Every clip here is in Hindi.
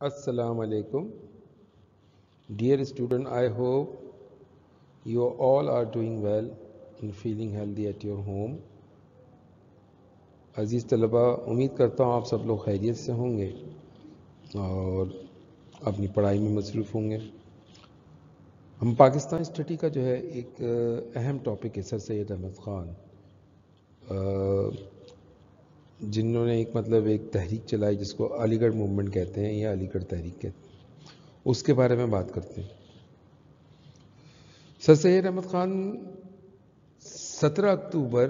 Assalamu alaikum. Dear student, I hope you all are doing well and feeling healthy at your home. अज़ीज़ तलबा उम्मीद करता हूँ आप सब लोग खैरियत से होंगे और अपनी पढ़ाई में मसरूफ़ होंगे हम पाकिस्तान स्टडी का जो है एक अहम टॉपिक है सर सैद अहमद ख़ान जिन्होंने एक मतलब एक तहरीक चलाई जिसको अलीगढ़ मूवमेंट कहते हैं या अलीगढ़ तहरीक कहते हैं। उसके बारे में बात करते हैं। सर सैद अहमद ख़ान 17 अक्टूबर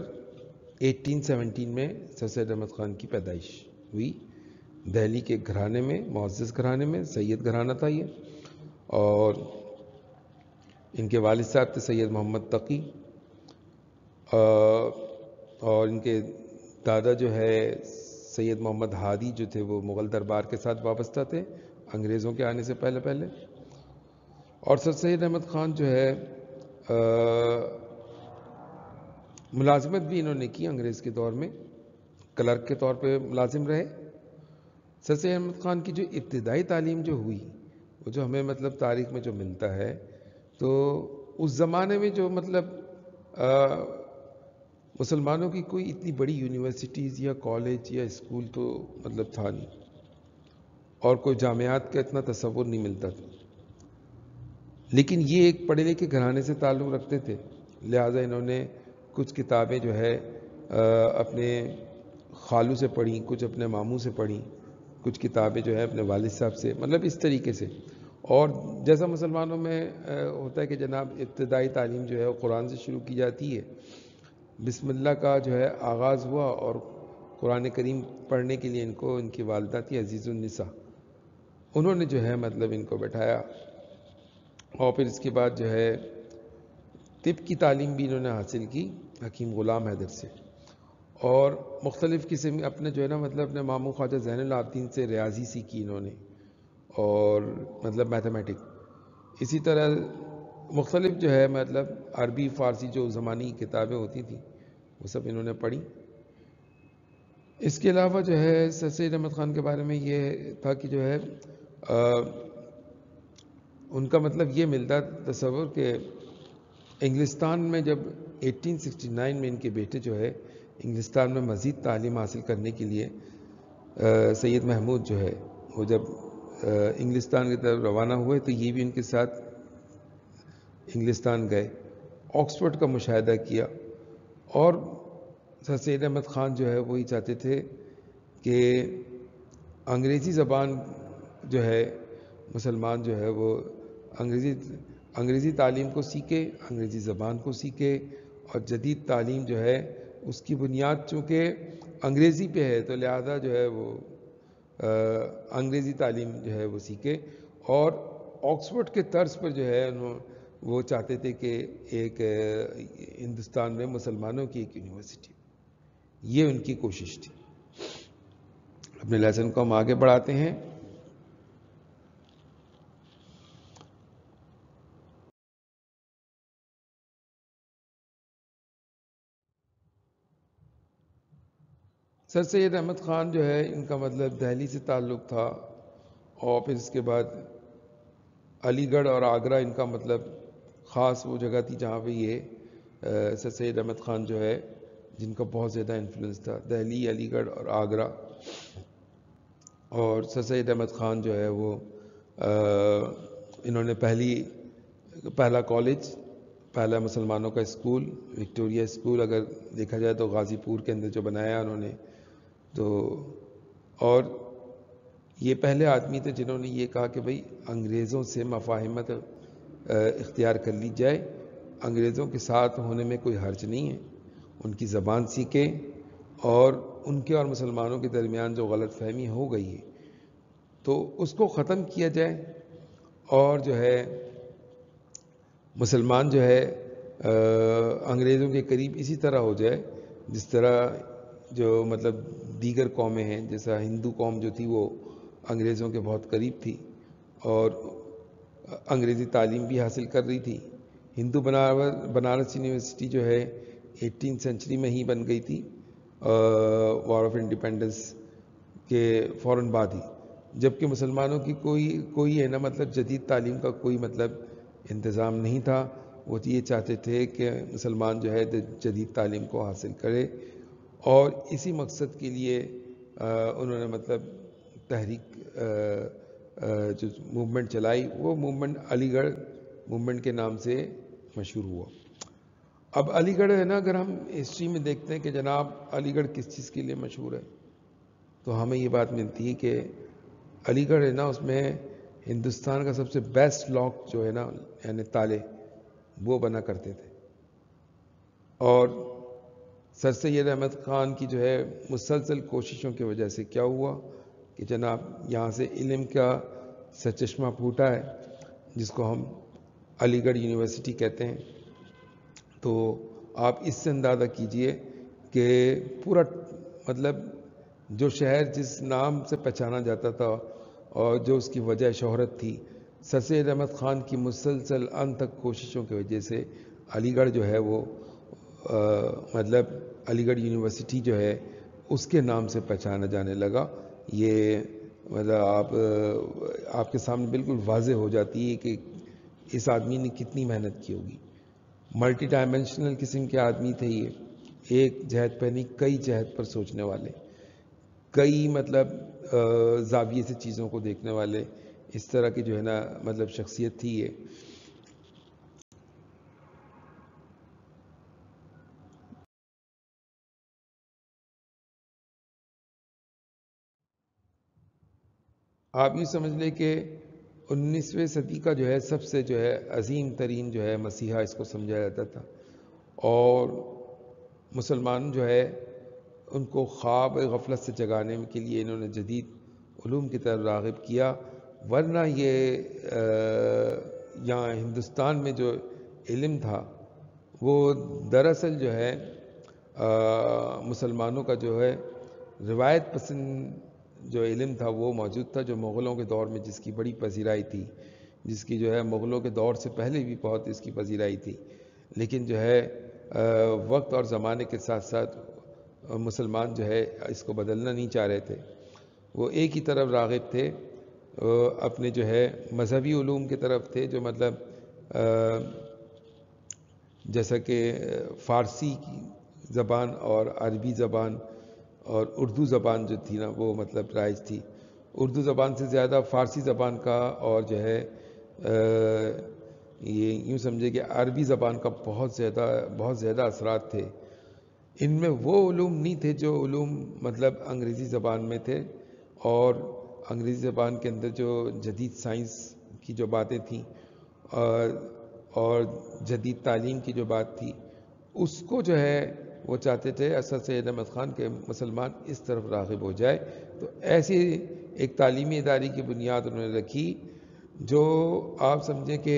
1817 में सर सैद अहमद ख़ान की पैदाइश हुई। दिल्ली के घराने में मुआज़ घराने में, सैयद घराना था ये। और इनके वालिद साहब थे सैयद मोहम्मद तकी। और इनके दादा जो है सैयद मोहम्मद हादी जो थे वो मुग़ल दरबार के साथ वाबस्ता थे अंग्रेज़ों के आने से पहले पहले। और सर सैद अहमद ख़ान जो है आ, मुलाजमत भी इन्होंने की अंग्रेज़ के दौर में क्लर्क के तौर पे मुलाजिम रहे। सर सैद अहमद ख़ान की जो इब्तदाई तालीम जो हुई वो जो हमें मतलब तारीख़ में जो मिलता है तो उस ज़माने में जो मतलब मुसलमानों की कोई इतनी बड़ी यूनिवर्सिटीज़ या कॉलेज या स्कूल तो मतलब था नहीं। और कोई जामियात का इतना तस्वुर नहीं मिलता था। लेकिन ये एक पढ़े लिखे घराने से ताल्लुक़ रखते थे। लिहाजा इन्होंने कुछ किताबें जो है अपने खालू से पढ़ी, कुछ अपने मामू से पढ़ी, कुछ किताबें जो है अपने वालिद साहब से मतलब इस तरीके से। और जैसा मुसलमानों में होता है कि जनाब इब्तदाई तालीम जो है वो कुरान से शुरू की जाती है। बिस्मिल्लाह का जो है आगाज़ हुआ और कुरान करीम पढ़ने के लिए इनको, इनकी वालदा थी अजीज़ुलनिसा उन्होंने जो है मतलब इनको बैठाया और फिर इसके बाद जो है तिब की तालीम भी इन्होंने हासिल की हकीम ग़ुलाम हैदर से। और मुख्तलिफ़ किस्म अपने जो है ना मतलब अपने मामू ख्वाजा जैन से रियाजी सीखी इन्होंने और मतलब मैथमेटिक। इसी तरह मुख्तलिफ़ जो है मतलब अरबी, फ़ारसी जो ज़मानी किताबें होती थी वो सब इन्होंने पढ़ी। इसके अलावा जो है सर सैद अहमद ख़ान के बारे में ये था कि जो है आ, उनका मतलब ये मिलता तस्वुर कि इंग्लिस्तान में जब 1869 में इनके बेटे जो है इंग्लिस्तान में मज़ीद तालीम हासिल करने के लिए सैयद महमूद जो है वो जब इंग्लिस्तान की तरफ़ रवाना हुए तो ये भी उनके साथ इंग्लिस्तान गए। ऑक्सफोर्ड का मुशाह किया। और सर सैद अहमद ख़ान जो है वही चाहते थे कि अंग्रेज़ी ज़बान जो है, मुसलमान जो है वो अंग्रेज़ी अंग्रेज़ी तालीम को सीखे, अंग्रेज़ी ज़बान को सीखे और जदीद तालीम जो है उसकी बुनियाद चूँकि अंग्रेज़ी पे है तो लिहाजा जो है वो अंग्रेज़ी तालीम जो है वो सीखे और ऑक्सफोर्ड के तर्ज पर जो है वो चाहते थे कि एक हिंदुस्तान में मुसलमानों की एक यूनिवर्सिटी। ये उनकी कोशिश थी। अपने लेसन को हम आगे बढ़ाते हैं। सर सैद अहमद ख़ान जो है, इनका मतलब दिल्ली से ताल्लुक़ था और फिर इसके बाद अलीगढ़ और आगरा इनका मतलब ख़ास वो जगह थी जहाँ पे ये सर सैद अहमद ख़ान जो है जिनका बहुत ज़्यादा इन्फ्लुएंस था दिल्ली अलीगढ़ और आगरा। और सर सैद अहमद ख़ान जो है वो आ, इन्होंने पहली पहला कॉलेज पहला मुसलमानों का स्कूल विक्टोरिया स्कूल अगर देखा जाए तो गाज़ीपुर के अंदर जो बनाया उन्होंने। तो और ये पहले आदमी थे जिन्होंने ये कहा कि भाई अंग्रेज़ों से मफाहमत इख्तियार कर ली जाए। अंग्रेज़ों के साथ होने में कोई हर्ज नहीं है। उनकी ज़बान सीखें और उनके और मुसलमानों के दरमियान जो गलत फहमी हो गई है तो उसको ख़त्म किया जाए और जो है, मुसलमान जो है अंग्रेज़ों के करीब इसी तरह हो जाए, जिस तरह जो मतलब दीगर कौमें हैं, जैसा हिंदू कौम जो थी वो अंग्रेज़ों के बहुत करीब थी और अंग्रेज़ी तालीम भी हासिल कर रही थी। हिंदू बनारस बनारस यूनिवर्सिटी जो है एटीन सेंचुरी में ही बन गई थी वॉर ऑफ़ इंडिपेंडेंस के फ़ौर बाद ही। जबकि मुसलमानों की कोई कोई है ना मतलब जदीद तालीम का कोई मतलब इंतज़ाम नहीं था। वो तो ये चाहते थे कि मुसलमान जो है जदीद तालीम को हासिल करे। और इसी मकसद के लिए आ, उन्होंने मतलब तहरीक जो मूवमेंट चलाई, वो मूवमेंट अलीगढ़ मूवमेंट के नाम से मशहूर हुआ। अब अलीगढ़ है ना, अगर हम हिस्ट्री में देखते हैं कि जनाब अलीगढ़ किस चीज़ के लिए मशहूर है तो हमें ये बात मिलती है कि अलीगढ़ है ना, उसमें हिंदुस्तान का सबसे बेस्ट लॉक जो है ना, यानी ताले, वो बना करते थे। और सर सैद अहमद ख़ान की जो है मुसलसल कोशिशों की वजह से क्या हुआ? कि जनाब यहाँ से इल्म का सचश्मा फूटा है जिसको हम अलीगढ़ यूनिवर्सिटी कहते हैं। तो आप इससे अंदाज़ा कीजिए कि पूरा मतलब जो शहर जिस नाम से पहचाना जाता था और जो उसकी वजह शहरत थी सर सैद अहमद ख़ान की मुसलसल अन तक कोशिशों की वजह से अलीगढ़ जो है वो आ, मतलब अलीगढ़ यूनिवर्सिटी जो है उसके नाम से पहचाना जाने लगा। ये मतलब आप, आपके सामने बिल्कुल वाज हो जाती है कि इस आदमी ने कितनी मेहनत की होगी। मल्टी डायमेंशनल किस्म के आदमी थे ये। एक जहद पर नहीं कई जहद पर सोचने वाले। कई मतलब जाविये से चीज़ों को देखने वाले। इस तरह की जो है ना मतलब शख्सियत थी ये। आप ये समझ लें कि 19वीं सदी का जो है, सबसे जो है, अजीम तरीन जो है, मसीहा इसको समझा जाता था। और मुसलमान जो है, उनको ख्वाब गफलत से जगाने के लिए इन्होंने जदीद ूम की तरफ़ रागब किया। वरना ये यहाँ हिंदुस्तान में जो इल्म था, वो दरअसल जो है मुसलमानों का जो है, रिवायत पसंद जो इल्म था, वो मौजूद था जो मुग़लों के दौर में जिसकी बड़ी पजीराई थी, जिसकी जो है मुग़लों के दौर से पहले भी बहुत इसकी पजीराई थी। लेकिन जो है वक्त और ज़माने के साथ साथ मुसलमान जो है इसको बदलना नहीं चाह रहे थे। वो एक ही तरफ़ रागब थे अपने जो है मजहबी ूम की तरफ़ थे, जो मतलब जैसा कि फ़ारसी ज़बान और अरबी ज़बान और उर्दू ज़बान जो थी ना वो मतलब राइज थी। उर्दू ज़बान से ज़्यादा फ़ारसी ज़बान का और जो है ये यूँ समझे कि अरबी ज़बान का बहुत ज़्यादा बहुत ज़्यादा असरात थे। इनमें वो ूम नहीं थे जो ूम मतलब अंग्रेज़ी ज़बान में थे और अंग्रेज़ी ज़बान के अंदर जो जदीद साइंस की जो बातें थीं और, और जदीद तालीम की जो बात थी उसको जो है वो चाहते थे, असद सैद अहमद ख़ान के मुसलमान इस तरफ़ रागब हो जाए। तो ऐसी एक तालीमी इदारे की बुनियाद उन्होंने रखी, जो आप समझें कि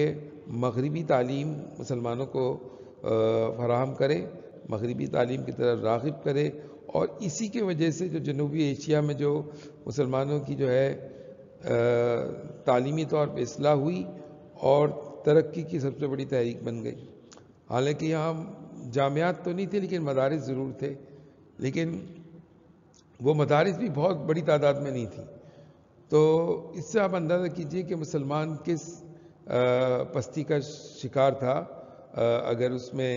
मगरबी तालीम मुसलमानों को फराहम करे, मगरबी तालीम की तरफ़ रागब करे, और इसी के वजह से जो जनूबी एशिया में जो मुसलमानों की जो है तालीमी तौर पर असलाह हुई और तरक्की की सबसे बड़ी तहरीक बन गई। हालाँकि यहाँ जामियात तो नहीं थे, लेकिन मदारस ज़रूर थे। लेकिन वो मदारस भी बहुत बड़ी तादाद में नहीं थी। तो इससे आप अंदाज़ा कीजिए कि मुसलमान किस पस्ती का शिकार था। अगर उसमें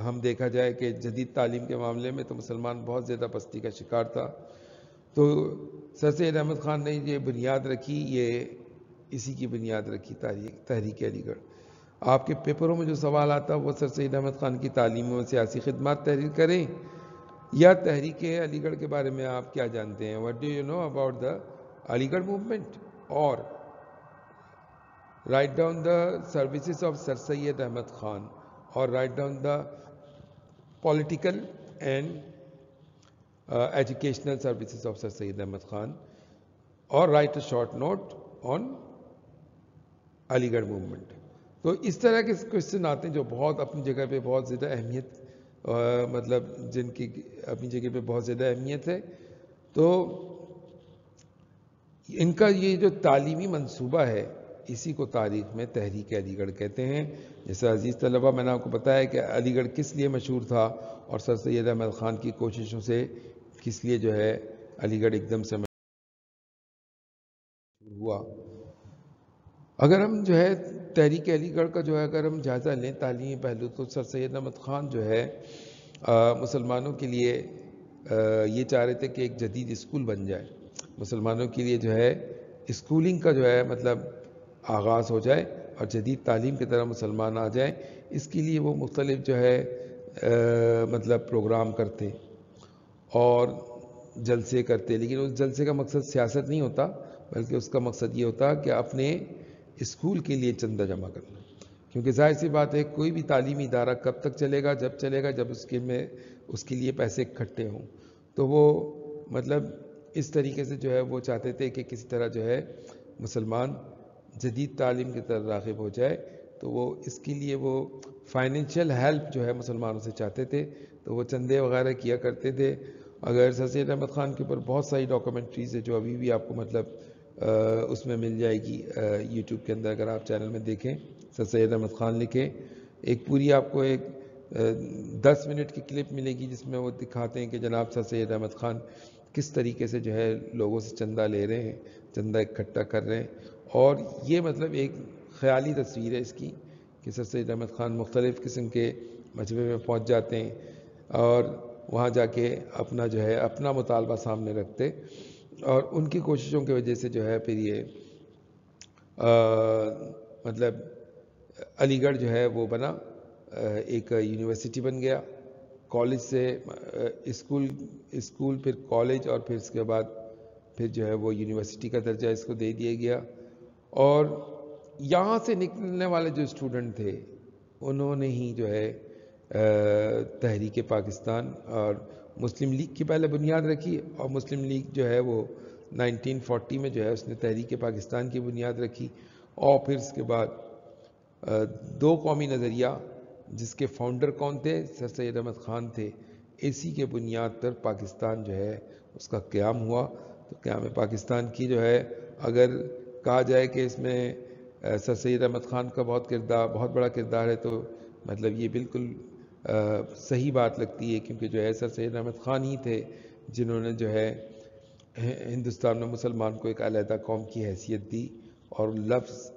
हम देखा जाए कि जदीद तालीम के मामले में तो मुसलमान बहुत ज़्यादा पस्ती का शिकार था। तो सर सैद अहमद ख़ान ने ये बुनियाद रखी, ये इसी की बुनियाद रखी, तारीख, तहरीक अलीगढ़। आपके पेपरों में जो सवाल आता है, वो सर सैद अहमद ख़ान की तालीम और सियासी खदमात तहरीर करें या तहरीक अलीगढ़ के बारे में आप क्या जानते हैं? What do you know about the Aligarh movement और write down the services of sir Syed Ahmad Khan और write down the political and educational educational of sir Syed Ahmad Khan और write a short note on Aligarh movement तो इस तरह के क्वेश्चन आते हैं जो बहुत अपनी जगह पे बहुत ज़्यादा अहमियत मतलब जिनकी, अपनी जगह पे बहुत ज़्यादा अहमियत है। तो इनका ये जो तालीमी मंसूबा है, इसी को तारीख में तहरीक अलीगढ़ कहते हैं। जैसे अज़ीज़ तलबा, मैंने आपको बताया कि अलीगढ़ किस लिए मशहूर था और सर सैद अहमद ख़ान की कोशिशों से किस लिए जो है अलीगढ़ एकदम से हुआ। अगर हम जो है तहरीक अलीगढ़ का जो है अगर हम जायज़ा लें तालीमी पहलू तो सर सैद अहमद ख़ान जो है मुसलमानों के लिए आ, ये चाह रहे थे कि एक जदीद स्कूल बन जाए। मुसलमानों के लिए जो है स्कूलिंग का जो है मतलब आगाज़ हो जाए और जदीद तालीम की तरह मुसलमान आ जाए। इसके लिए वो मुख्तलिफ़ जो है आ, मतलब प्रोग्राम करते और जलसे करते। लेकिन उस जलसे का मकसद सियासत नहीं होता बल्कि उसका मकसद ये होता कि अपने स्कूल के लिए चंदा जमा करना। क्योंकि ज़ाहिर सी बात है, कोई भी तालीमी इदारा कब तक चलेगा, जब चलेगा, जब उसके में, उसके लिए पैसे इकट्ठे हों। तो वो मतलब इस तरीके से जो है, वो चाहते थे कि किसी तरह जो है, मुसलमान जदीद तालीम की तरह रागब हो जाए तो वो इसके लिए वो फाइनेंशियल हेल्प जो है, मुसलमानों से चाहते थे। तो वो चंदे वगैरह किया करते थे। अगर सैद अहमद ख़ान के ऊपर बहुत सारी डॉक्यूमेंट्रीज है, जो अभी भी आपको मतलब उसमें मिल जाएगी यूट्यूब के अंदर अगर आप चैनल में देखें, सर सैद अहमद ख़ान लिखें, एक पूरी आपको एक दस मिनट की क्लिप मिलेगी जिसमें वो दिखाते हैं कि जनाब सर सैद अहमद ख़ान किस तरीके से जो है लोगों से चंदा ले रहे हैं, चंदा इकट्ठा कर रहे हैं। और ये मतलब एक ख्याली तस्वीर है इसकी कि सर सैद अहमद ख़ान मुख्तलिफ़ किस्म के मजबे में पहुँच जाते हैं और वहाँ जाके अपना जो है, अपना मुतालबा सामने रखते और उनकी कोशिशों की वजह से जो है फिर ये आ, मतलब अलीगढ़ जो है वो बना एक यूनिवर्सिटी बन गया। कॉलेज से स्कूल स्कूल फिर कॉलेज और फिर उसके बाद फिर जो है वो यूनिवर्सिटी का दर्जा इसको दे दिया गया। और यहाँ से निकलने वाले जो स्टूडेंट थे उन्होंने ही जो है तहरीक पाकिस्तान और मुस्लिम लीग की पहले बुनियाद रखी और मुस्लिम लीग जो है वो 1940 में जो है उसने तहरीक पाकिस्तान की बुनियाद रखी और फिर उसके बाद दो कौमी नज़रिया जिसके फाउंडर कौन थे? सर सैद अहमद ख़ान थे। इसी के बुनियाद पर पाकिस्तान जो है उसका क़्याम हुआ। तो क़्याम पाकिस्तान की जो है, अगर कहा जाए कि इसमें सर सैद अहमद ख़ान का बहुत किरदार, बहुत बड़ा किरदार है तो मतलब ये बिल्कुल सही बात लगती है क्योंकि जो है सर सैद अहमद ख़ान ही थे जिन्होंने जो है, हिंदुस्तान में मुसलमान को एक अलहदा कौम की हैसियत दी और लफ्ज़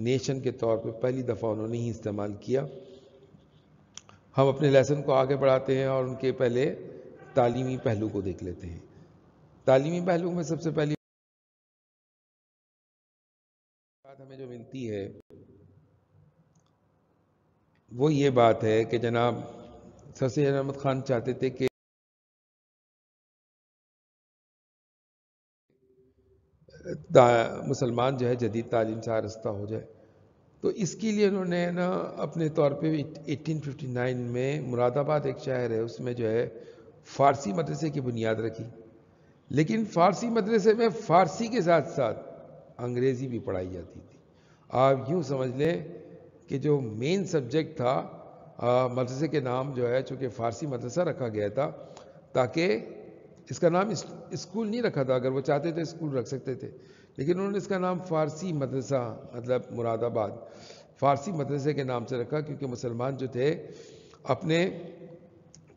नेशन के तौर पे पहली दफ़ा उन्होंने ही इस्तेमाल किया। हम अपने लेसन को आगे बढ़ाते हैं और उनके पहले तालीमी पहलू को देख लेते हैं। तालीमी पहलू में सबसे पहली बात हमें जो मिलती है वो ये बात है कि जनाब सर अहमद ख़ान चाहते थे कि मुसलमान जो है, जदीद तालीम से आरस्ता हो जाए। तो इसके लिए उन्होंने ना अपने तौर पे 1859 में मुरादाबाद एक शहर है, उसमें जो है, फ़ारसी मदरसे की बुनियाद रखी। लेकिन फ़ारसी मदरसे में फ़ारसी के साथ साथ अंग्रेज़ी भी पढ़ाई जाती थी। आप यूँ समझ लें कि जो मेन सब्जेक्ट था मदरसे के नाम जो है, चूँकि फ़ारसी मदरसा रखा गया था, ताकि इसका नाम स्कूल नहीं रखा था, अगर वो चाहते थे स्कूल रख सकते थे। लेकिन उन्होंने इसका नाम फ़ारसी मदरसा मतलब मुरादाबाद, फ़ारसी मदरसे के नाम से रखा, क्योंकि मुसलमान जो थे, अपने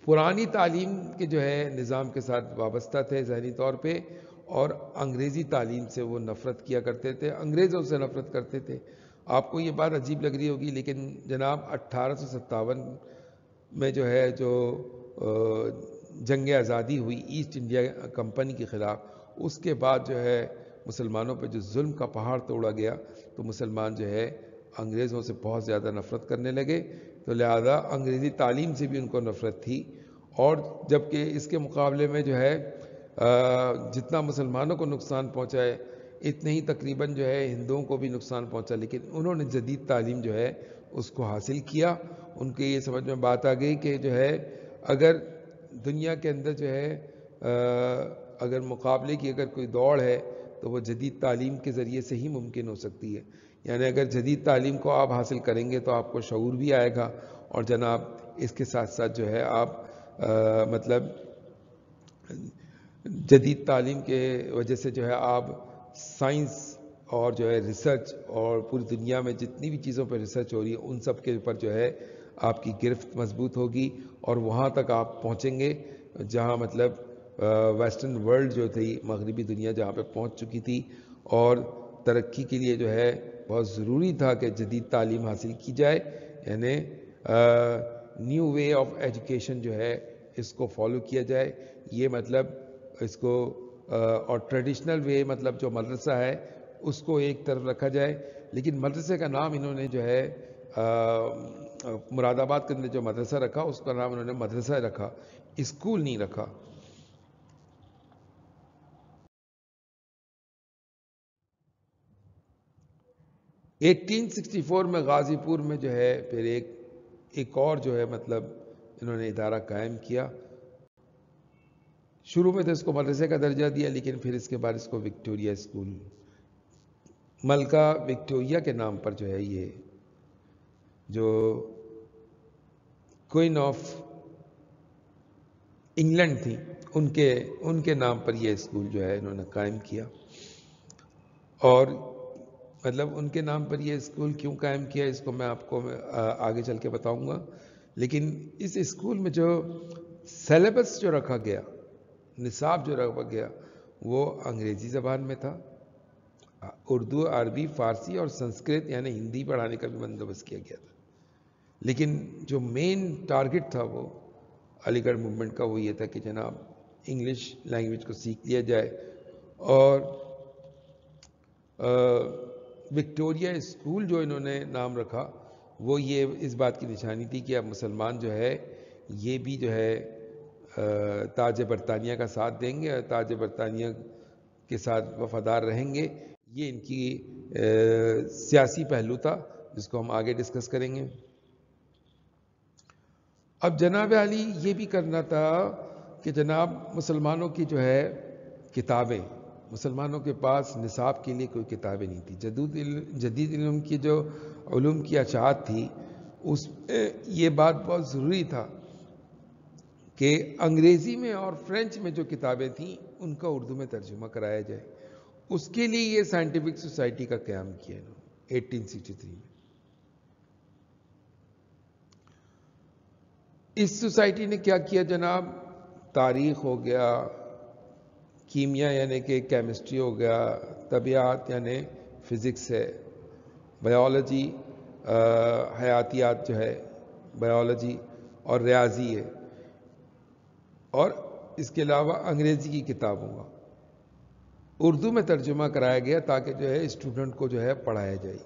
पुरानी तालीम के जो है, निज़ाम के साथ वाबस्ता थे जहनी तौर पर और अंग्रेज़ी तालीम से वो नफ़रत किया करते थे, अंग्रेज़ों से नफ़रत करते थे। आपको ये बात अजीब लग रही होगी, लेकिन जनाब अट्ठारह में जो है, जो जंग आज़ादी हुई ईस्ट इंडिया कंपनी के ख़िलाफ़, उसके बाद जो है मुसलमानों पर जो जुल्म का पहाड़ तोड़ा गया तो मुसलमान जो है अंग्रेज़ों से बहुत ज़्यादा नफ़रत करने लगे। तो लिहाजा अंग्रेज़ी तालीम से भी उनको नफ़रत थी। और जबकि इसके मुकाबले में जो है जितना मुसलमानों को नुकसान पहुँचाए इतने ही तकरीबन जो है हिंदुओं को भी नुकसान पहुँचा लेकिन उन्होंने जदीद तालीम जो है उसको हासिल किया। उनके ये समझ में बात आ गई कि जो है अगर दुनिया के अंदर जो है अगर मुकाबले की अगर कोई दौड़ है तो वो जदीद तालीम के ज़रिए से ही मुमकिन हो सकती है। यानी अगर जदीद तालीम को आप हासिल करेंगे तो आपको शूर भी आएगा और जनाब इसके साथ साथ जो है आप आ, मतलब जदीद तालीम के वजह से जो है आप साइंस और जो है रिसर्च और पूरी दुनिया में जितनी भी चीज़ों पर रिसर्च हो रही है, उन सब के ऊपर जो है आपकी गिरफ्त मज़बूत होगी और वहाँ तक आप पहुँचेंगे, जहाँ मतलब वेस्टर्न वर्ल्ड जो थी, मगरबी दुनिया जहाँ पे पहुँच चुकी थी और तरक्की के लिए जो है बहुत ज़रूरी था कि जदीद तालीम हासिल की जाए, यानी न्यू वे ऑफ़ एजुकेशन जो है इसको फॉलो किया जाए। ये मतलब इसको और ट्रेडिशनल वे मतलब जो मदरसा है, उसको एक तरफ़ रखा जाए। लेकिन मदरसे का नाम इन्होंने जो है मुरादाबाद के अंदर जो मदरसा रखा, उसका नाम इन्होंने मदरसा रखा, स्कूल नहीं रखा। 1864 में गाज़ीपुर में जो है, फिर एक एक और जो है मतलब इन्होंने इदारा कायम किया। शुरू में तो इसको मदरसे का दर्जा दिया, लेकिन फिर इसके बाद इसको विक्टोरिया स्कूल, मलका विक्टोरिया के नाम पर जो है ये, जो क्वीन ऑफ़ इंग्लैंड थी, उनके उनके नाम पर यह स्कूल जो है इन्होंने कायम किया। और मतलब उनके नाम पर ये स्कूल क्यों कायम किया, इसको मैं आपको आगे चल के बताऊँगा। लेकिन इस स्कूल में जो सेलेबस जो रखा गया निसाब जो रखा गया, वो अंग्रेज़ी ज़बान में था। उर्दू, अरबी, फ़ारसी और संस्कृत, यानी हिंदी पढ़ाने का भी बंदोबस्त किया गया था। लेकिन जो मेन टारगेट था वो, अलीगढ़ मूवमेंट का, वो ये था कि जनाब इंग्लिश लैंग्वेज को सीख लिया जाए और विक्टोरिया स्कूल जो इन्होंने नाम रखा, वो ये इस बात की निशानी थी कि अब मुसलमान जो है, ये भी जो है ताज बरतानिया का साथ देंगे और ताज बरतानिया के साथ वफादार रहेंगे। ये इनकी सियासी पहलू था, जिसको हम आगे डिस्कस करेंगे। अब जनाब अली, ये भी करना था कि जनाब मुसलमानों की जो है किताबें, मुसलमानों के पास निसाब के लिए कोई किताबें नहीं थी। जदूद जदीद इल्म की जो की अचात थी, उस ये बात बहुत ज़रूरी था कि अंग्रेज़ी में और फ्रेंच में जो किताबें थीं, उनका उर्दू में तर्जुमा कराया जाए। उसके लिए ये साइंटिफिक सोसाइटी का क्याम किया इन्होंने 1863 में। इस सोसाइटी ने क्या किया जनाब? तारीख हो गया, कीमिया यानी कि केमिस्ट्री हो गया, तबियात यानी फ़िज़िक्स है, बायोलॉजी हयातियात जो है, बायोलॉजी और रियाजी है। और इसके अलावा अंग्रेज़ी की किताबों का उर्दू में तर्जुमा कराया गया ताकि जो है स्टूडेंट को जो है पढ़ाया जाए।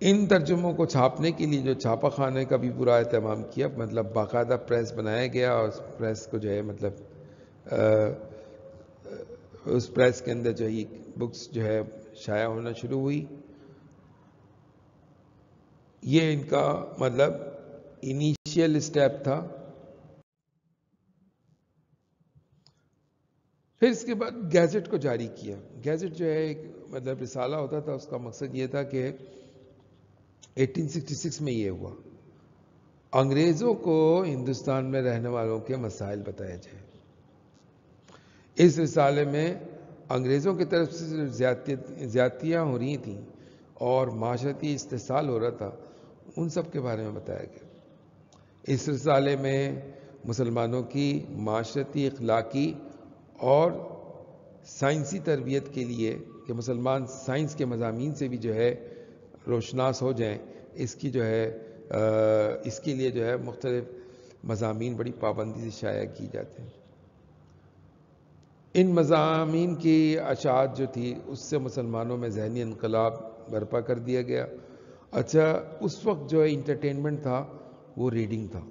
इन तर्जुमों को छापने के लिए जो छापा खाने का भी पूरा अहतमाम किया मतलब बाकायदा प्रेस बनाया गया और प्रेस को जो है मतलब आ, उस प्रेस के अंदर जो है बुक्स जो है शाया होना शुरू हुई। ये इनका मतलब इनिशियल स्टेप था। फिर इसके बाद गैजेट को जारी किया। गैजेट जो है एक मतलब रिसाला होता था, उसका मकसद ये था कि 1866 में ये हुआ। अंग्रेज़ों को हिंदुस्तान में रहने वालों के मसाइल बताए जाए। इस रिसाले में अंग्रेज़ों की तरफ़ से ज़्यादतियाँ हो रही थी और माशरती इस्तेसाल हो रहा था, उन सब के बारे में बताया गया। इस रिसाले में मुसलमानों की माशरती अखलाकी और साइंसी तरबियत के लिए कि मुसलमान साइंस के मजामी से भी जो है रोशनास हो जाएँ, इसकी जो है इसके लिए जो है मुख्तलिफ़ मजामी बड़ी पाबंदी से शाया की जाते हैं। इन मजामी की अशात जो थी, उससे मुसलमानों में जहनी इनकलाब बर्पा कर दिया गया। अच्छा उस वक्त जो है इंटरटेनमेंट था, वो रीडिंग था,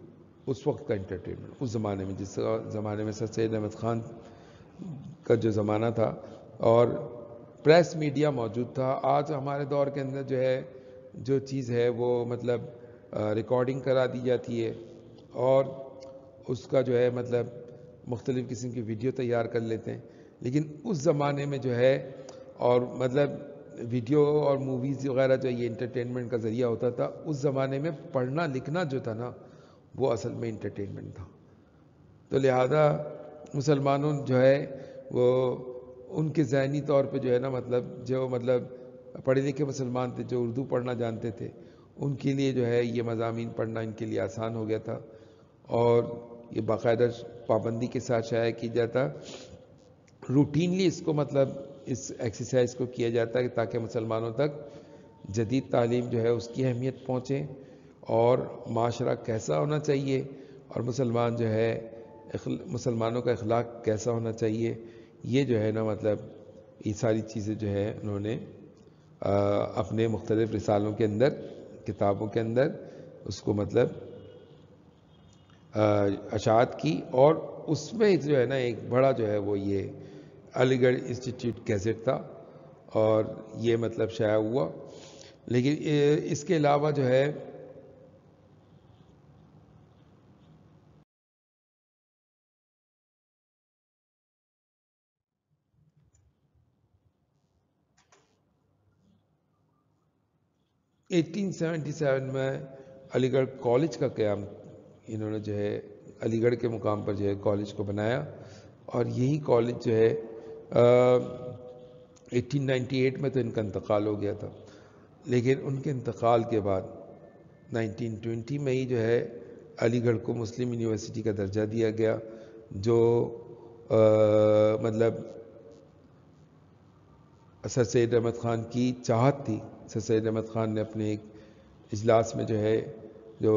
उस वक्त का इंटरटेनमेंट उस ज़माने में, जिस ज़माने में सर सैद अहमद ख़ान का जो ज़माना था और प्रेस मीडिया मौजूद था। आज हमारे दौर के अंदर जो है, जो चीज़ है, वो मतलब रिकॉर्डिंग करा दी जाती है और उसका जो है मतलब मुख्तलिफ़ किस्म की वीडियो तैयार कर लेते हैं। लेकिन उस ज़माने में जो है और मतलब वीडियो और मूवीज़ वगैरह जो ये इंटरटेनमेंट का ज़रिया होता था, उस ज़माने में पढ़ना लिखना जो था ना, वो असल में इंटरटेनमेंट था। तो लिहाजा मुसलमानों जो है, वो उनके जहनी तौर पे जो है ना मतलब जो मतलब पढ़े लिखे मुसलमान थे, जो उर्दू पढ़ना जानते थे, उनके लिए जो है ये मजामी पढ़ना इनके लिए आसान हो गया था। और ये बाकायदा पाबंदी के साथ शाया किया जाता। रूटीनली इसको मतलब इस एक्सरसाइज को किया जाता है ताकि मुसलमानों तक जदीद तालीम जो है उसकी अहमियत पहुँचे और माशरा कैसा होना चाहिए और मुसलमान जो है मुसलमानों का अखलाक कैसा होना चाहिए? ये जो है ना मतलब ये सारी चीज़ें जो है, उन्होंने अपने मुख्तलिफ़ रिसालों के अंदर, किताबों के अंदर, उसको मतलब अशात की और उसमें जो है ना, एक बड़ा जो है वो ये अलीगढ़ इंस्टीट्यूट कैसेट था और ये मतलब शाया हुआ। लेकिन इसके अलावा जो है एटीन सेवेंटी सेवन में अलीगढ़ कॉलेज का क्याम इन्होंने जो है अलीगढ़ के मुकाम पर जो है कॉलेज को बनाया और यही कॉलेज जो है नाइन्टी एट में तो इनका इंतकाल हो गया था। लेकिन उनके इंतकाल के बाद 1920 में ही जो है अलीगढ़ को मुस्लिम यूनिवर्सिटी का दर्जा दिया गया जो आ, मतलब सर सैद अहमद ख़ान की चाहत थी। सर सैद अहमद ख़ान ने अपने एक इजलास में जो है, जो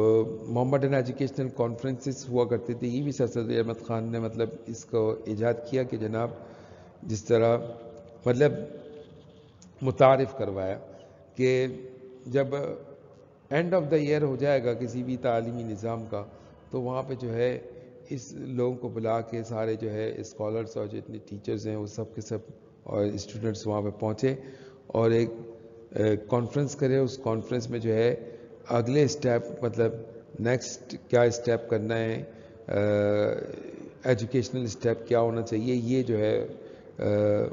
मोहम्मद एन एजुकेशनल कॉन्फ्रेंसेस हुआ करते थे, ये भी सर सैद अहमद ख़ान ने मतलब इसको ईजाद किया कि जनाब जिस तरह मतलब मुतारफ़ करवाया कि जब एंड ऑफ़ द ईयर हो जाएगा किसी भी तालीमी निज़ाम का तो वहाँ पे जो है इस लोगों को बुला के सारे जो है स्कॉलर्स और जितने टीचर्स हैं, वो सब के सब और स्टूडेंट्स वहाँ पे पहुँचे और एक कॉन्फ्रेंस करे उस कॉन्फ्रेंस में जो है अगले स्टेप मतलब नेक्स्ट क्या स्टेप करना है एजुकेशनल स्टेप क्या होना चाहिए ये जो है आ,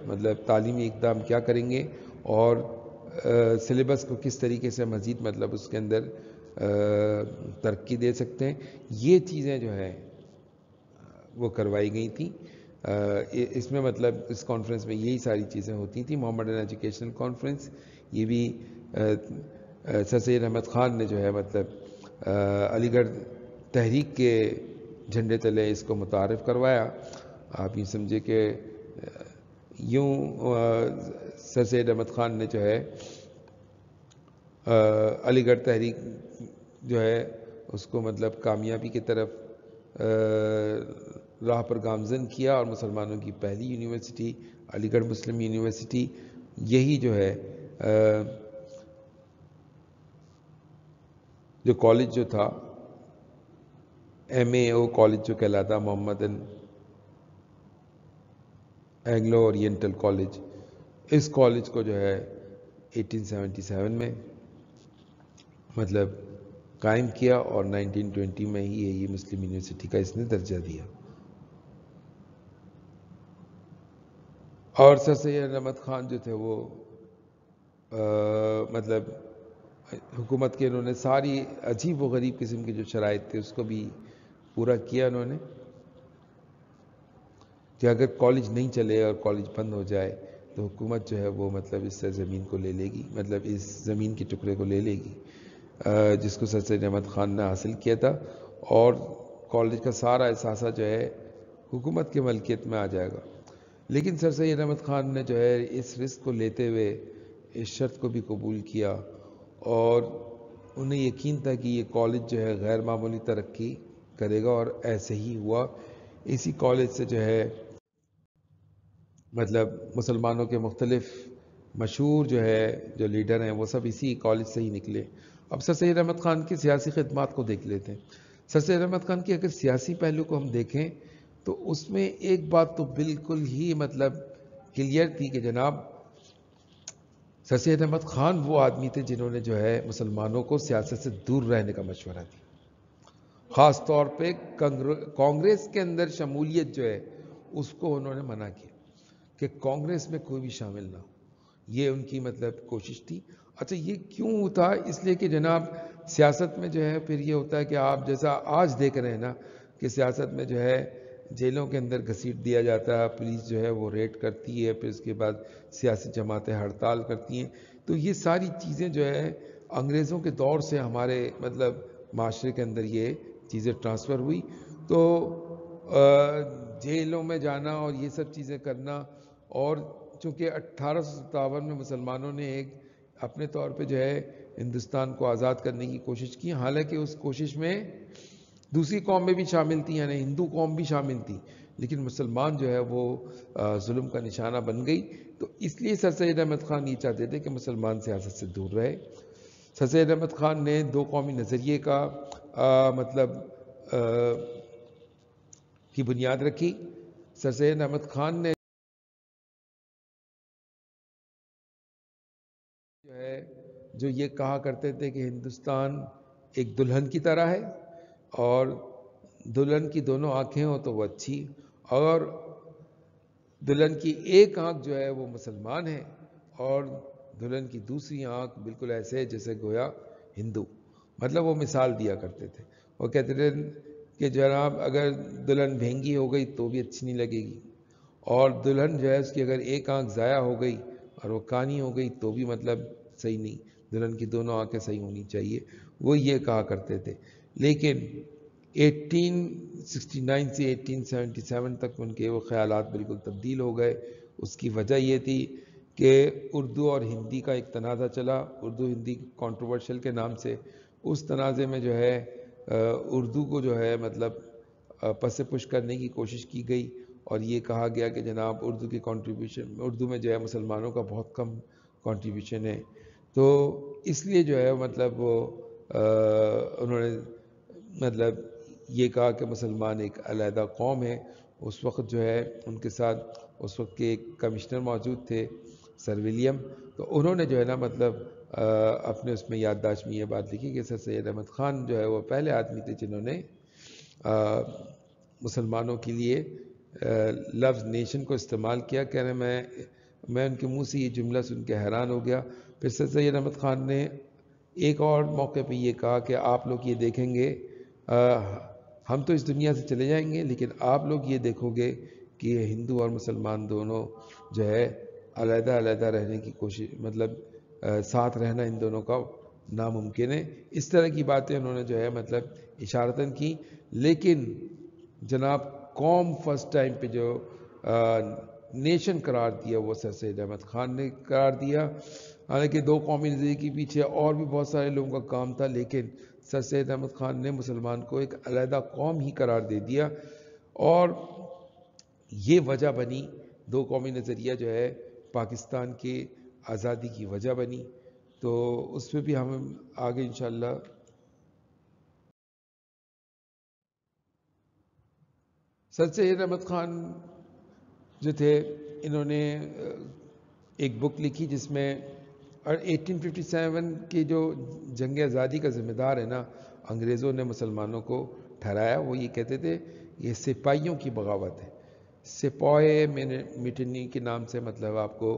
मतलब तालीमी इकदाम क्या करेंगे और सिलेबस को किस तरीके से मज़ीद मतलब उसके अंदर तरक्की दे सकते हैं ये चीज़ें जो है वो करवाई गई थी। इसमें मतलब इस कॉन्फ्रेंस में यही सारी चीज़ें होती थी मोहम्मद एजुकेशनल कॉन्फ्रेंस ये भी सर सैद अहमद ख़ान ने जो है मतलब अलीगढ़ तहरीक के झंडे तले इसको मुतारफ़ करवाया। आप ये समझे कि यूँ सर सैद अहमद ख़ान ने जो है अलीगढ़ तहरीक जो है उसको मतलब कामयाबी की तरफ़ राह पर गामजन किया और मुसलमानों की पहली यूनिवर्सिटी, अलीगढ़ मुस्लिम यूनिवर्सिटी, यही जो है जो कॉलेज जो था एम ए ओ कॉलेज जो कहलाता, मोहम्मद एंग्लो ओरिएंटल कॉलेज इस कॉलेज को जो है 1877 में मतलब कायम किया और 1920 में ही यही मुस्लिम यूनिवर्सिटी का इसने दर्जा दिया। और सर सैद अहमद ख़ान जो थे वो मतलब हुकूमत के उन्होंने सारी अजीब व गरीब किस्म की जो शराइ थे, उसको भी पूरा किया उन्होंने कि अगर कॉलेज नहीं चले और कॉलेज बंद हो जाए तो हुकूमत जो है वो मतलब इससे ज़मीन को ले लेगी मतलब इस ज़मीन के टुकड़े को ले लेगी जिसको सर सैद अहमद ख़ान ने हासिल किया था। और कॉलेज का सारा एहसासा जो है, हुकूमत के मलकियत में आ जाएगा। लेकिन सर सैद अहमद ख़ान ने जो है, इस रिस्क को लेते हुए इस शर्त को भी कबूल किया और उन्हें यकीन था कि ये कॉलेज जो है गैर मामूली तरक्की करेगा और ऐसे ही हुआ। इसी कॉलेज से जो है मतलब मुसलमानों के मुख्तलिफ़ मशहूर जो है, जो लीडर हैं, वो सब इसी कॉलेज से ही निकले। अब सर सैद अहमद ख़ान की सियासी खदमात को देख लेते हैं। सर सैद अहमद ख़ान की अगर सियासी पहलू को हम देखें तो उसमें एक बात तो बिल्कुल ही मतलब क्लियर थी कि जनाब सर सैद अहमद ख़ान वो आदमी थे जिन्होंने जो है मुसलमानों को सियासत से दूर रहने का मशवरा दिया। ख़ास तौर पे कांग्रेस के अंदर शमूलियत जो है, उसको उन्होंने मना किया कि कांग्रेस में कोई भी शामिल ना हो। ये उनकी मतलब कोशिश थी। अच्छा ये क्यों होता इसलिए कि जनाब, सियासत में जो है फिर ये होता है कि आप जैसा आज देख रहे हैं ना कि सियासत में जो है जेलों के अंदर घसीट दिया जाता है, पुलिस जो है वो रेड करती है, फिर उसके बाद सियासी जमातें हड़ताल करती हैं। तो ये सारी चीज़ें जो है, अंग्रेज़ों के दौर से हमारे मतलब माशरे के अंदर ये चीज़ें ट्रांसफ़र हुई। तो जेलों में जाना और ये सब चीज़ें करना और चूँकि अट्ठारह में मुसलमानों ने एक, अपने तौर पे जो है, हिंदुस्तान को आज़ाद करने की कोशिश की। हालाँकि उस कोशिश में दूसरी कौम में भी शामिल थी यानी हिंदू कौम भी शामिल थी। लेकिन मुसलमान जो है वो जुल्म का निशाना बन गई। तो इसलिए सर सैद अहमद ख़ान ये चाहते थे कि मुसलमान सियासत से दूर रहे। सर सैद अहमद ख़ान ने दो कौमी नज़रिए का आ, मतलब आ, की बुनियाद रखी। सर सैद अहमद ख़ान ने जो है जो ये कहा करते थे कि हिंदुस्तान एक दुल्हन की तरह है। और दुल्हन की दोनों आँखें हो तो वो अच्छी, और दुल्हन की एक आँख जो है वो मुसलमान है, और दुल्हन की दूसरी आँख बिल्कुल ऐसे है जैसे गोया हिंदू। मतलब वो मिसाल दिया करते थे। वो कहते थे कि जनाब, अगर दुल्हन भेंगी हो गई तो भी अच्छी नहीं लगेगी, और दुल्हन जो है उसकी अगर एक आँख ज़ाया हो गई और वो कानी हो गई तो भी मतलब सही नहीं। दुल्हन की दोनों आँखें सही होनी चाहिए। वो ये कहा करते थे लेकिन 1869 से 1877 तक उनके वो ख्याल बिल्कुल तब्दील हो गए। उसकी वजह ये थी कि उर्दू और हिंदी का एक तनाज़ा चला। उर्दू हिंदी कंट्रोवर्शियल के नाम से। उस तनाज़े में जो है उर्दू को जो है मतलब पस पुश करने की कोशिश की गई और ये कहा गया कि जनाब उर्दू की कंट्रीब्यूशन उर्दू में जो है मुसलमानों का बहुत कम कंट्रीब्यूशन है। तो इसलिए जो है मतलब वो आ, उन्होंने मतलब ये कहा कि मुसलमान एक अलहदा कौम है। उस वक्त जो है उनके साथ उस वक्त के एक कमिश्नर मौजूद थे सर विलियम। तो उन्होंने जो है ना मतलब आ, अपने उसमें याददाश्त में ये बात लिखी कि सर सैद अहमद ख़ान जो है वो पहले आदमी थे जिन्होंने मुसलमानों के लिए लफ्ज़ नेशन को इस्तेमाल किया। कह रहे मैं मैं उनके मुँह से ये जुमला सुन के हैरान हो गया। फिर सर सैद अहमद ख़ान ने एक और मौके पे ये कहा कि आप लोग ये देखेंगे हम तो इस दुनिया से चले जाएँगे लेकिन आप लोग ये देखोगे कि हिंदू और मुसलमान दोनों जो है अलहदा अलहदा रहने की कोशिश मतलब आ, साथ रहना इन दोनों का नामुमकिन है। इस तरह की बातें उन्होंने जो है मतलब इशारतन की। लेकिन जनाब कौम फ़र्स्ट टाइम पे जो आ, नेशन करार दिया वो सर सैद अहमद ख़ान ने करार दिया। हालाँकि दो कौमी नज़रिए के पीछे और भी बहुत सारे लोगों का काम था, लेकिन सर सैद अहमद ख़ान ने मुसलमान को एक अलहदा कौम ही करार दे दिया और ये वजह बनी, दो कौमी नज़रिया जो है पाकिस्तान के आज़ादी की वजह बनी। तो उस पर भी हम आगे इन सर सैद अहमद ख़ान जो थे, इन्होंने एक बुक लिखी जिसमें, और 1857 की जो जंग आज़ादी का ज़िम्मेदार है ना, अंग्रेज़ों ने मुसलमानों को ठहराया, वो ये कहते थे, ये सिपाहियों की बगावत है। सिपाही मिटनी के नाम से मतलब आपको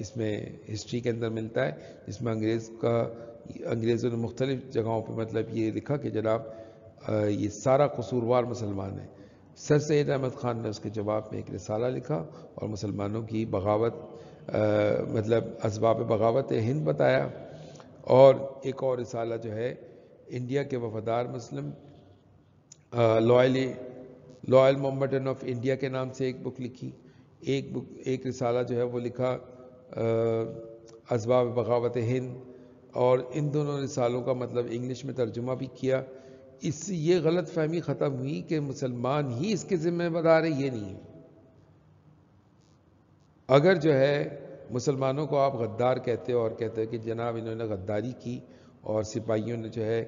इसमें हिस्ट्री के अंदर मिलता है, जिसमें अंग्रेज़ का, अंग्रेज़ों ने मुख्तलिफ़ जगहों पर मतलब ये लिखा कि जनाब ये सारा कसूरवार मुसलमान है। सर सैद अहमद ख़ान ने उसके जवाब में एक रिसाला लिखा और मुसलमानों की बगावत मतलब इसबाब बगावत हिंद बताया। और एक और रिसाला जो है, इंडिया के वफादार मुस्लिम loyally, loyal Mohammedan of India के नाम से एक बुक लिखी। एक बुक, एक रिसाला जो है वो लिखा इसबाब बगावत हिंद। और इन दोनों रिसालों का मतलब इंग्लिश में तर्जुमा भी किया। इससे ये गलत फहमी ख़त्म हुई कि मुसलमान ही इसके ज़िम्मेदार है, ये नहीं है। अगर जो है मुसलमानों को आप गद्दार कहते हो और कहते हो कि जनाब इन्होंने गद्दारी की और सिपाहियों ने जो है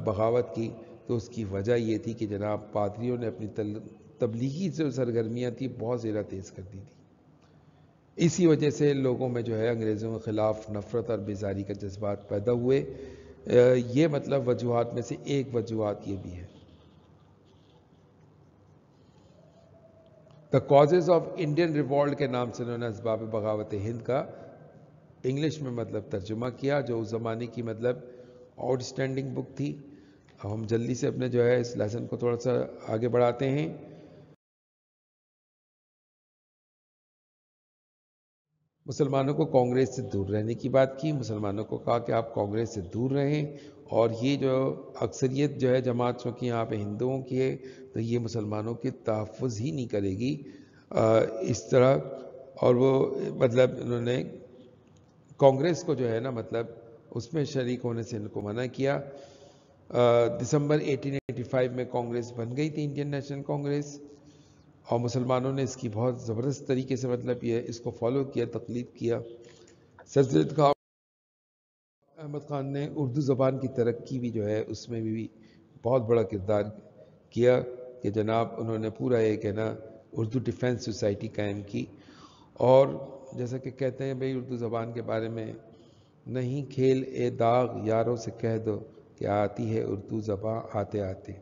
बगावत की तो उसकी वजह ये थी कि जनाब पादरियों ने अपनी तबलीगी जो सरगर्मियाँ थी, बहुत ज़्यादा तेज़ कर दी थी। इसी वजह से लोगों में जो है अंग्रेज़ों के ख़िलाफ़ नफ़रत और बेजारी का जज्बात पैदा हुए। ये मतलब वजूहत में से एक वजूहत ये भी है। The causes of Indian revolt के नाम से उन्होंने इसबाब बगावत हिंद का इंग्लिश में मतलब तर्जुमा किया, जो उस ज़माने की मतलब आउटस्टैंडिंग बुक थी। अब हम जल्दी से अपने जो है इस लेसन को थोड़ा सा आगे बढ़ाते हैं। मुसलमानों को कांग्रेस से दूर रहने की बात की, मुसलमानों को कहा कि आप कांग्रेस से दूर रहें और ये जो अक्सरियत जो है जमात चूँकि यहाँ पे हिंदुओं की है तो ये मुसलमानों के तहफ़ ही नहीं करेगी। इस तरह और वो मतलब उन्होंने कांग्रेस को जो है ना मतलब उसमें शरीक होने से इनको मना किया। दिसंबर 1885 में कांग्रेस बन गई थी इंडियन नेशनल कांग्रेस। और मुसलमानों ने इसकी बहुत ज़बरदस्त तरीके से मतलब ये इसको फॉलो किया तकलीद किया। सरजद खान अहमद ख़ान ने उर्दू ज़बान की तरक्की भी जो है उसमें भी बहुत बड़ा किरदार किया कि जनाब उन्होंने पूरा एक है ना उर्दू डिफेंस सोसाइटी कायम की। और जैसा कि कहते हैं, भाई, उर्दू ज़बान के बारे में नहीं खेल ए दाग, यारों से कह दो कि आती है उर्दू ज़बान आते आते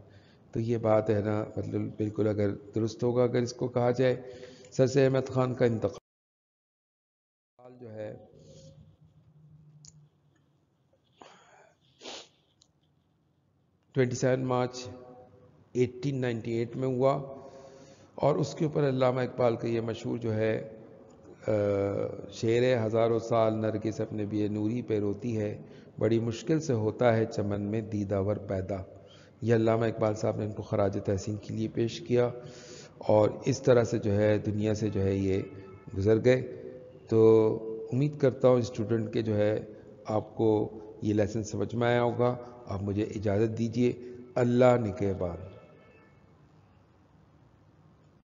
तो ये बात है ना मतलब बिल्कुल अगर दुरुस्त होगा, अगर इसको कहा जाए सर से अहमद ख़ान का इंतकाल जो है ट्वेंटी सेवन मार्च 1898 में हुआ और उसके ऊपर अल्लामा इकबाल का ये मशहूर जो है शेर हज़ारों साल नरगिस अपने भी नूरी पे रोती है, बड़ी मुश्किल से होता है चमन में दीदावर पैदा। यह लामा इकबाल साहब ने इनको खराज तहसीन के लिए पेश किया और इस तरह से जो है दुनिया से जो है ये गुज़र गए। तो उम्मीद करता हूँ स्टूडेंट के जो है आपको ये लेसन समझ में आया होगा। आप मुझे इजाज़त दीजिए। अल्लाह निगहबान